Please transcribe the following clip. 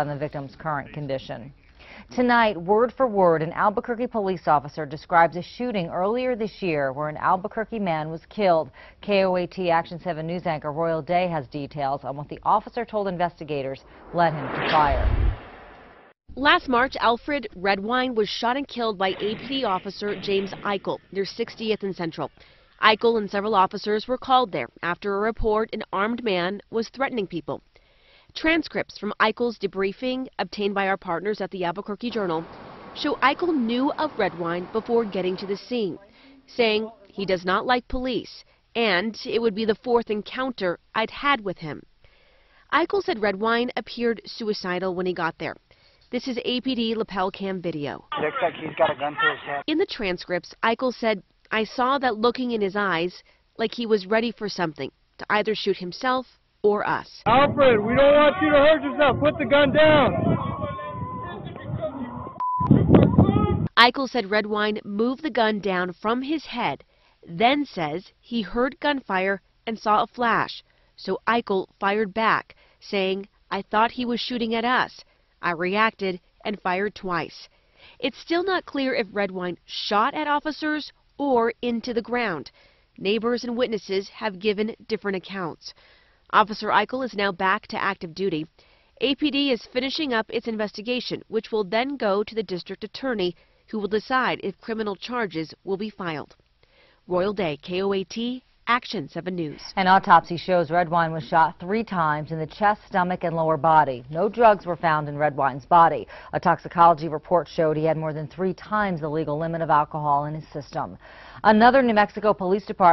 on the victim's current condition. Tonight, word for word, an Albuquerque police officer describes a shooting earlier this year where an Albuquerque man was killed. KOAT Action 7 News anchor Royale Da has details on what the officer told investigators led him to fire. Last March, Alfred Redwine was shot and killed by APD officer James Eichel near 60th and Central. Eichel and several officers were called there after a report an armed man was threatening people. Transcripts from Eichel's debriefing, obtained by our partners at the Albuquerque Journal, show Eichel knew of Redwine before getting to the scene, saying he does not like police and it would be the fourth encounter I'd had with him. Eichel said Redwine appeared suicidal when he got there. This is APD lapel cam video. Looks like he's got a gun to his head. In the transcripts, Eichel said, I saw that looking in his eyes like he was ready for something, to either shoot himself or us. Alfred, we don't want you to hurt yourself. Put the gun down. Eichel said Redwine moved the gun down from his head, then says he heard gunfire and saw a flash. So Eichel fired back, saying, I thought he was shooting at us. I reacted and fired twice. It's still not clear if Redwine shot at officers or into the ground. Neighbors and witnesses have given different accounts. Officer Eichel is now back to active duty. APD is finishing up its investigation, which will then go to the district attorney, who will decide if criminal charges will be filed. Royale Da, KOAT, Action 7 News. An autopsy shows Redwine was shot three times in the chest, stomach, and lower body. No drugs were found in Redwine's body. A toxicology report showed he had more than three times the legal limit of alcohol in his system. Another New Mexico Police Department